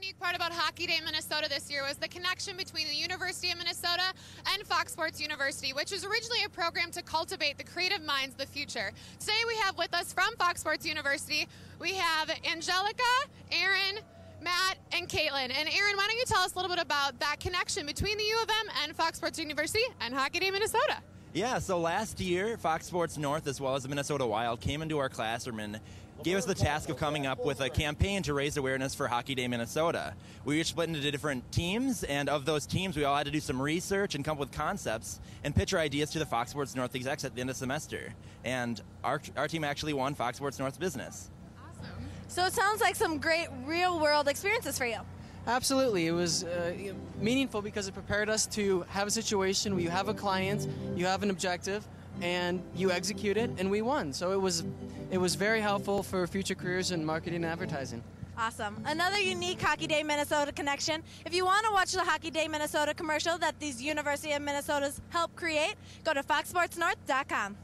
unique part about Hockey Day Minnesota this year was the connection between the University of Minnesota and Fox Sports University, which was originally a program to cultivate the creative minds of the future. Today we have with us from Fox Sports University, we have Anjelica, Ehren, Matt, and Kaitlin. And Ehren, why don't you tell us a little bit about that connection between the U of M and Fox Sports University and Hockey Day Minnesota? Yeah, so last year, Fox Sports North, as well as the Minnesota Wild, came into our classroom and gave us the task of coming up with a campaign to raise awareness for Hockey Day Minnesota. We were split into different teams, and of those teams, we all had to do some research and come up with concepts and pitch our ideas to the Fox Sports North execs at the end of the semester. And our, our team actually won Fox Sports North's business. Awesome. So it sounds like some great real world experiences for you. Absolutely. It was uh, meaningful because it prepared us to have a situation where you have a client, you have an objective, and you execute it, and we won. So it was, it was very helpful for future careers in marketing and advertising. Awesome. Another unique Hockey Day Minnesota connection. If you want to watch the Hockey Day Minnesota commercial that these University of Minnesotas helped create, go to foxsportsnorth.com.